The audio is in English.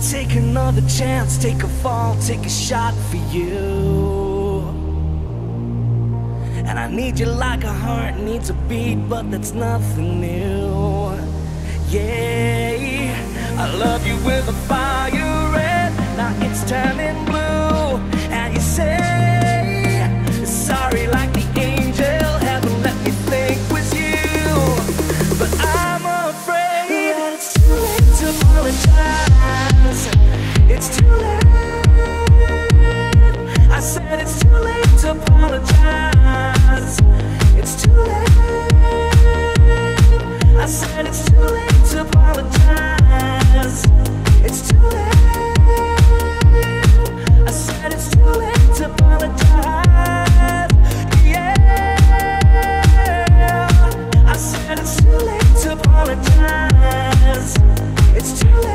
take another chance, take a fall, take a shot for you. And I need you like a heart needs a beat, but that's nothing new. Yeah, I love you with a fire red, now it's turning blue. And you say, sorry like the angel, heaven let me think was you. But I'm afraid that it's too late to apologize. Apologize. It's too late.